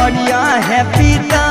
मरिया है पिता।